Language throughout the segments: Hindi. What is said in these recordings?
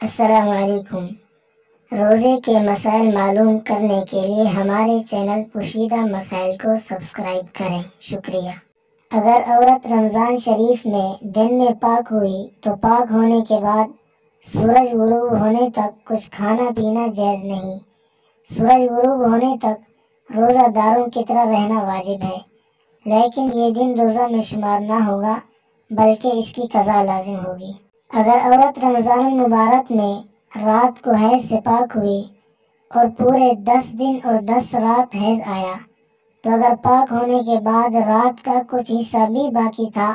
असलकुम रोज़े के मसाइल मालूम करने के लिए हमारे चैनल पुशीदा मसाइल को सब्सक्राइब करें। शुक्रिया। अगर औरत रमज़ान शरीफ में दिन में पाक हुई तो पाक होने के बाद सूरज गुरूब होने तक कुछ खाना पीना जायज़ नहीं। सूरज गुरूब होने तक रोज़ादारों की तरह रहना वाजिब है। लेकिन ये दिन रोज़ा में शुमार ना होगा, बल्कि इसकी कज़ा लाजिम होगी। अगर औरत रमज़ान मुबारक में रात को हैज़ से पाक हुई और पूरे दस दिन और दस रात हैज़ आया तो अगर पाक होने के बाद रात का कुछ हिस्सा भी बाकी था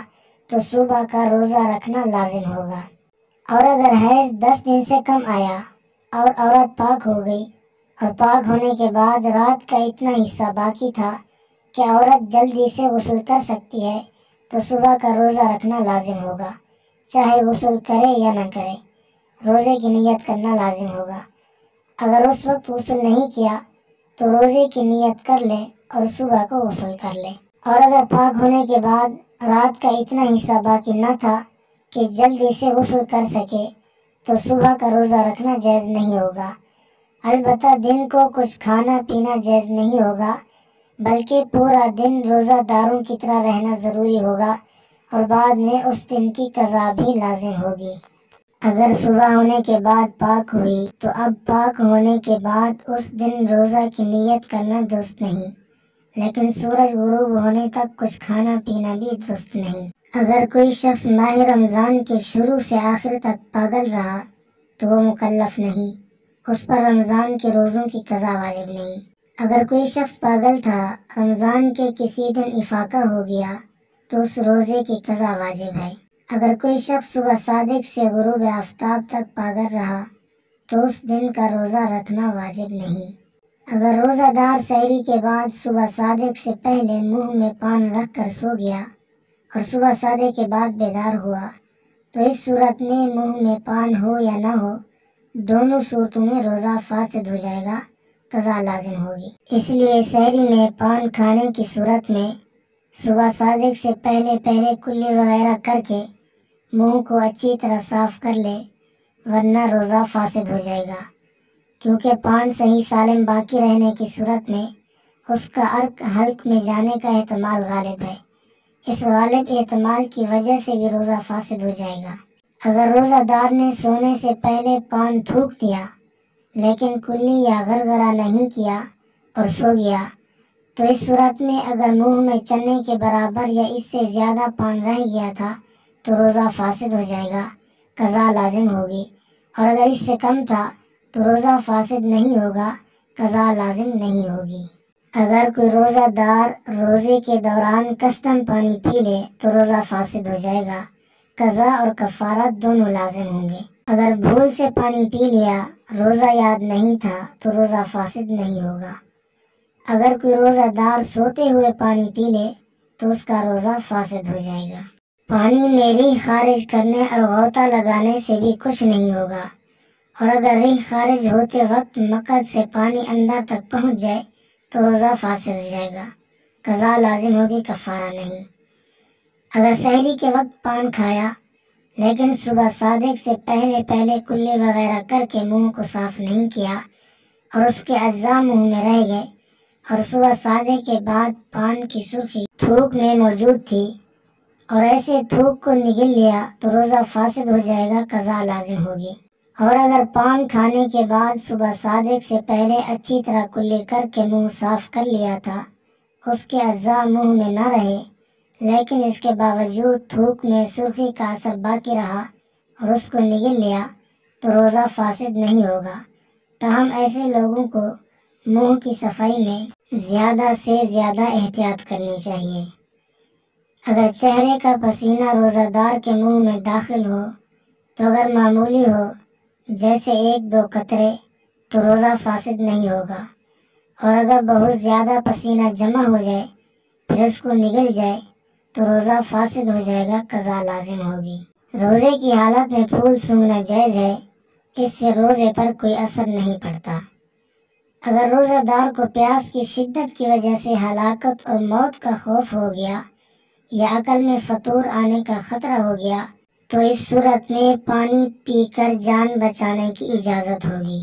तो सुबह का रोज़ा रखना लाजिम होगा। और अगर हैज़ दस दिन से कम आया और औरत पाक हो गई और पाक होने के बाद रात का इतना हिस्सा बाकी था कि औरत जल्दी से गसल कर सकती है तो सुबह का रोज़ा रखना लाजिम होगा। चाहे गसल करे या ना करे, रोज़े की नीयत करना लाजिम होगा। अगर उस वक्त गसल नहीं किया तो रोज़े की नीयत कर ले और सुबह को गसल कर ले। और अगर पाक होने के बाद रात का इतना हिस्सा बाकी न था कि जल्दी से गसल कर सके तो सुबह का रोज़ा रखना जायज़ नहीं होगा। अलबत् दिन को कुछ खाना पीना जायज़ नहीं होगा, बल्कि पूरा दिन रोज़ादारों की तरह रहना ज़रूरी होगा। और बाद में उस दिन की कज़ा भी लाजिम होगी। अगर सुबह होने के बाद पाक हुई तो अब पाक होने के बाद उस दिन रोज़ा की नीयत करना दुरुस्त नहीं। लेकिन सूरज गुरूब होने तक कुछ खाना पीना भी दुरुस्त नहीं। अगर कोई शख्स माह रमज़ान के शुरू से आखिर तक पागल रहा तो वो मुकल्लफ नहीं। उस पर रमज़ान के रोज़ों की कज़ा वाजिब नहीं। अगर कोई शख्स पागल था, रमज़ान के किसी दिन इफाका हो गया तो उस रोज़े की कज़ा वाजिब है अगर कोई शख्स सुबह सादिक से गुरूब आफ्ताब तक पागल रहा तो उस दिन का रोज़ा रखना वाजिब नहीं। अगर रोज़ादार सहरी के बाद सुबह सादिक से पहले मुँह में पान रख कर सो गया और सुबह सादे के बाद बेदार हुआ तो इस सूरत में मुँह में पान हो या ना हो, दोनों सूरतों में रोज़ा फासिद हो जाएगा, कज़ा लाजिम होगी। इसलिए शहरी में पान खाने की सूरत में सुबह सादिक से पहले पहले कुल्ली वगैरह करके मुँह को अच्छी तरह साफ़ कर ले, वरना रोज़ा फासिद हो जाएगा। क्योंकि पान सही सालिम बाकी रहने की सूरत में उसका अर्क हल्क में जाने का एहतमाल गालिब है। इस गालिब एहतमाल की वजह से भी रोज़ा फासिद हो जाएगा। अगर रोज़ादार ने सोने से पहले पान थूक दिया, लेकिन कुल्ली या गरगरा नहीं किया और सो गया तो इस सूरत में अगर मुँह में चने के बराबर या इससे ज़्यादा पान रह गया था तो रोज़ा फासिद हो जाएगा, कज़ा लाजिम होगी। और अगर इससे कम था तो रोज़ा फासिद नहीं होगा, कज़ा लाजिम नहीं होगी। अगर कोई रोज़ादार रोज़े के दौरान कस्तम पानी पी ले तो रोज़ा फासिद हो जाएगा, कज़ा और कफ़ारा दोनों लाजिम होंगे। अगर भूल से पानी पी लिया, रोज़ा याद नहीं था तो रोज़ा फासिद नहीं होगा। अगर कोई रोज़ादार सोते हुए पानी पी ले तो उसका रोज़ा फासिद हो जाएगा। पानी में री खारिज करने और गोता लगाने से भी कुछ नहीं होगा। और अगर री खारिज होते वक्त मकद से पानी अंदर तक पहुँच जाए तो रोज़ा फासिद हो जाएगा। कज़ा लाजिम होगी, कफ़ारा नहीं। अगर सहरी के वक्त पान खाया, लेकिन सुबह सादिक से पहले पहले कुल्ले वगैरह करके मुँह को साफ़ नहीं किया, और उसके अज्जा मुँह में रह गए और सुबह सादे के बाद पान की सुर्खी थूक में मौजूद थी। और ऐसे थूक को निगल लिया तो रोज़ा फासिद हो जाएगा, कज़ा लाजिम होगी। और अगर पान खाने के बाद सुबह सादिक से पहले अच्छी तरह कुल्ले करके मुँह साफ़ कर लिया था, उसके अज्जा मुँह में न रहे, लेकिन इसके बावजूद थूक में सुर्खी का असर बाकी रहा और उसको निगल लिया तो रोज़ा फासिद नहीं होगा। तहम ऐसे लोगों को मुँह की सफ़ाई में ज़्यादा से ज़्यादा एहतियात करनी चाहिए। अगर चेहरे का पसीना रोज़ादार के मुँह में दाखिल हो तो अगर मामूली हो, जैसे एक दो कतरे तो रोज़ा फासिद नहीं होगा। और अगर बहुत ज़्यादा पसीना जमा हो जाए, फिर उसको निगल जाए तो रोज़ा फासिद हो जाएगा, कज़ा लाजिम होगी। रोज़े की हालत में फूल सूंघना जायज़ है, इससे रोज़े पर कोई असर नहीं पड़ता। अगर रोज़ादार को प्यास की शिद्दत की वजह से हलाकत और मौत का खौफ हो गया या अकल में फतूर आने का ख़तरा हो गया तो इस सूरत में पानी पीकर जान बचाने की इजाज़त होगी।